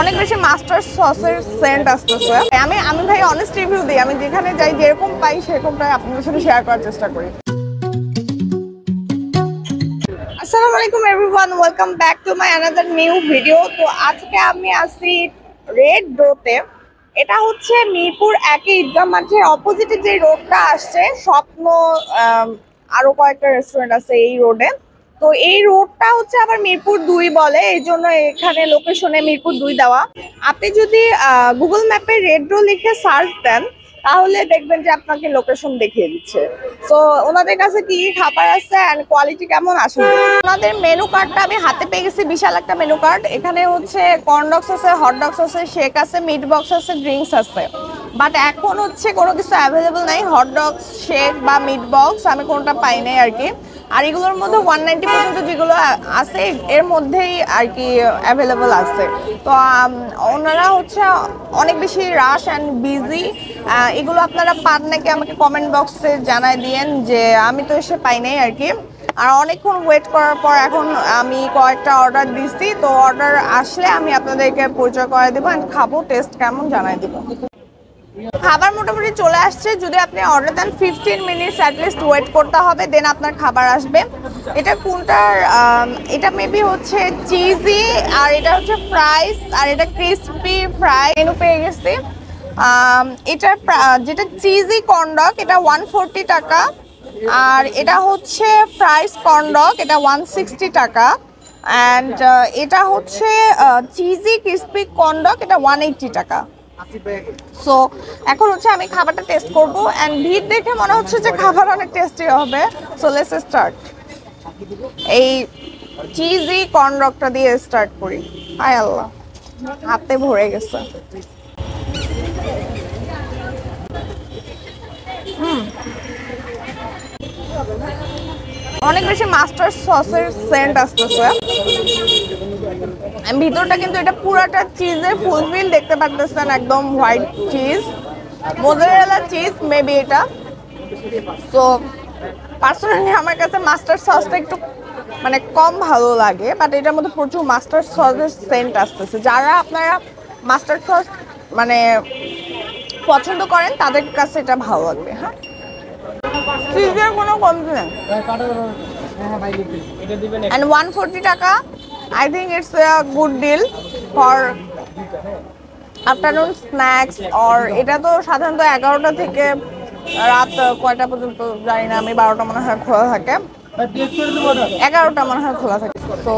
অনেক বেশি মাস্টার সসের সেন্ট আসতেছে। আমি আমি ভাই অনেস্ট রিভিউ দিই। আমি যেখানে যাই যেরকম পাই সেরকম সেরকমটাই আপনাদের সাথে শেয়ার করার চেষ্টা করি। আসসালামু আলাইকুম everyone welcome back to my another new video তো আজকে আমি আসি রেড ডোতে এটা হচ্ছে মিরপুর একই ঈদগাহ মাঠের অপোজিটে যে রোডটা আসছে স্বপ্ন আম, আরও কয়েকটা রেস্টুরেন্ট আছে এই রোডে তো এই রোডটা হচ্ছে আবার মিরপুর দুই বলে, এই জন্য এখানে লোকেশনে মিরপুর দুই দেওয়া। আপনি যদি গুগল ম্যাপে রেড রো লিখে সার্চ দেন, তাহলে দেখবেন যে আপনাকে লোকেশন দেখিয়ে দিচ্ছে। তো ওনাদের কাছে কি খাবার আছে অ্যান্ড কোয়ালিটি কেমন আসলে? ওনাদের মেনু কার্ডটা আমি হাতে পেয়ে গেছি, বিশাল একটা মেনু কার্ড এখানে হচ্ছে কর্নডক্স আছে হট ডগস আছে শেক আছে মিট বক্স আছে ড্রিঙ্কস আছে। বাট এখন হচ্ছে কোনো কিছু অ্যাভেলেবল নাই হট ডগস শেক বা মিট বক্স আমি কোনটা পাই নাই আর কি। আর এগুলোর মধ্যে ওয়ান নাইনটি পর্যন্ত যেগুলো আছে, এর মধ্যেই আর কি অ্যাভেলেবল আছে। তো ওনারা হচ্ছে অনেক বেশি রাশ অ্যান্ড বিজি এগুলো আপনারা পান নাকি আমাকে কমেন্ট বক্সে জানাই দিয়েন যে আমি তো এসে পাই নাই আর কি। আর অনেকক্ষণ ওয়েট করার পর এখন আমি কয়েকটা অর্ডার দিচ্ছি, তো অর্ডার আসলে আমি আপনাদেরকে পরিচয় করে দেবো অ্যান্ড খাব টেস্ট কেমন জানাই দেবো। খাবার মোটামুটি চলে আসছে। যদি আপনি order then fifteen minutes at least wait করতে হবে দেন আপনার খাবার আসবে। এটা কোনটার এটা মেবি হচ্ছে চিজি আর এটা হচ্ছে ফ্রাইস আর এটা ক্রিসপি ফ্রাই মেনু পেয়ে গেছি। এটার যেটা চিজি কর্নডক এটা ওয়ান টাকা। আর এটা হচ্ছে ফ্রাইস কর্নডক এটা ওয়ান টাকা। অ্যান্ড এটা হচ্ছে চিজি ক্রিসপি কর্নডক এটা ওয়ান টাকা। সো এখন হচ্ছে আমি খাবারটা টেস্ট করব এন্ড ভিড় দেখে মনে হচ্ছে যে খাবার অনেক টেস্টি হবে। সো লেটস স্টার্ট এই চিজি কর্ন রকটা দিয়ে স্টার্ট করি। হায় আল্লাহ, হাতে ভরে গেছে। হুম। অনেক বেশি মাস্টার সসের সেন্ট আসতেছে। ভিতরটা কিন্তু এটা পুরাটা চিজের ফুলফিল দেখতে পারতেছেন একদম white cheese mozzarella cheese maybe এটা. তো পার্সোনালি আমার কাছে মাস্টার সসটা একটু মানে কম ভালো লাগে বাট এটার মধ্যে প্রচুর মাস্টার সসের সেন্ট আসতেছে। যারা আপনারা মাস্টার সস মানে পছন্দ করেন তাদের কাছে এটা ভালো লাগবে হ্যাঁ? চিজের কোনো কমতি নেই। and 140 টাকা। I think it's a good deal for afternoon snacks or এটা তো সাধারণত এগারোটা থেকে রাত কয়টা পর্যন্ত জানি না, আমি বারোটা মনে হয় খোলা থাকে। এগারোটা মনে হয় খোলা থাকে। তো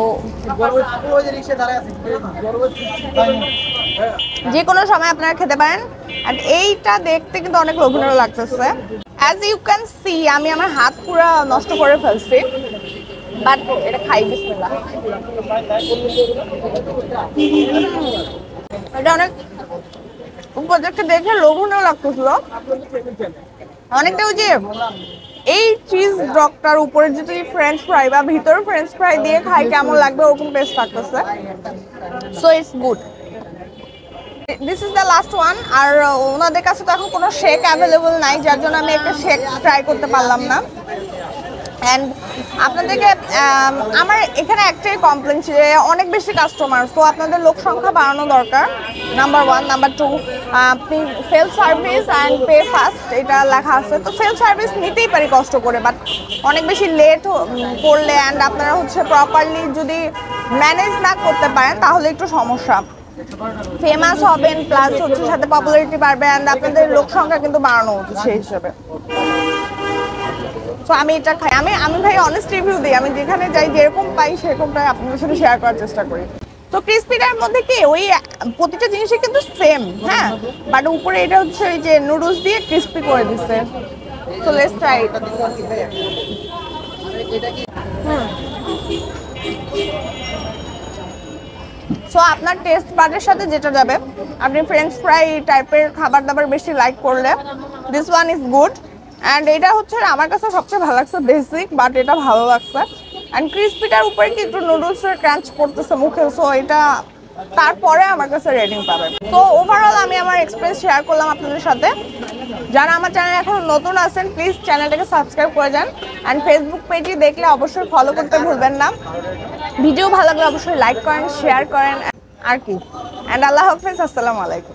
যে কোনো সময় আপনারা খেতে পারেন। আর এইটা দেখতে কিন্তু অনেক লোভনীয় লাগতেছে। অ্যাজ ইউ ক্যান সি আমি আমার হাত পুরা নষ্ট করে ফেলছি। বাট এটা খাই, বিসমিল্লাহ। এটা অনেক প্রজেক্টে দেখে লোভনীয় লাগতেছিল অনেকটা ওই যে এই চিজ ডকটার উপরে যদি ফ্রেঞ্চ ফ্রাই বা ভিতরে ফ্রেঞ্চ ফ্রাই দিয়ে খাই, কেমন লাগবে? ওরকম টেস্ট লাগতেছে। So it's good this is the last one আর ওনাদের কাছে তো এখন কোনো শেক অ্যাভেলেবল নাই, যার জন্য আমি একটা শেক ট্রাই করতে পারলাম না। অ্যান্ড আপনাদেরকে আমার এখানে একটাই কমপ্লেন ছিল অনেক বেশি কাস্টমার তো আপনাদের লোক সংখ্যা বাড়ানো দরকার। নাম্বার ওয়ান নাম্বার টু আপনি self service and pay fast এটা লেখা আছে। তো সেলফ সার্ভিস নিতেই পারি কষ্ট করে বাট অনেক বেশি লেট করলে অ্যান্ড আপনারা হচ্ছে প্রপারলি যদি ম্যানেজ না করতে পারেন, তাহলে একটু সমস্যা। ফেমাস হবেন প্লাস হচ্ছে সাথে পপুলারিটি বাড়বে অ্যান্ড আপনাদের লোক সংখ্যা কিন্তু বাড়ানো উচিত সেই হিসেবে। তো আমি এটা খাই। আমি আমি ভাই অনেস্ট রিভিউ দিই। আমি যেখানে যাই, যেরকম পাই সেরকমটাই আপনাদের সাথে শেয়ার করার চেষ্টা করি। তো ক্রিসপিটার মধ্যে কি? ওই প্রতিটা জিনিসই কিন্তু সেম হ্যাঁ? বাট উপরে এটা হচ্ছে ওই যে নুডলস দিয়ে ক্রিসপি করে দিচ্ছে সো লেটস ট্রাই সো আপনার টেস্ট বারের সাথে যেটা যাবে, আপনি ফ্রেঞ্চ ফ্রাই টাইপের খাবার দাবার বেশি লাইক করলে this one is good and এটা হচ্ছে আমার কাছে সবচেয়ে ভালো লাগছে বেসিক বাট এটা ভালো লাগছে। অ্যান্ড ক্রিসপিটার উপরে কি একটু নুডলসের ক্রাঞ্চ পড়তেছে মুখে সো এটা তারপরে আমার কাছে রেটিং পাবেন। তো ওভারঅল আমি আমার এক্সপিরিয়েন্স শেয়ার করলাম আপনাদের সাথে। যারা আমার চ্যানেল এখন নতুন আছেন প্লিজ চ্যানেলটাকে সাবস্ক্রাইব করে যান। অ্যান্ড ফেসবুক পেজে দেখলে অবশ্যই ফলো করতে ভুলবেন না। ভিডিও ভালো লাগলে অবশ্যই লাইক করেন শেয়ার করেন। আর কি। অ্যান্ড আল্লাহ হাফেজ, আসসালামু আলাইকুম।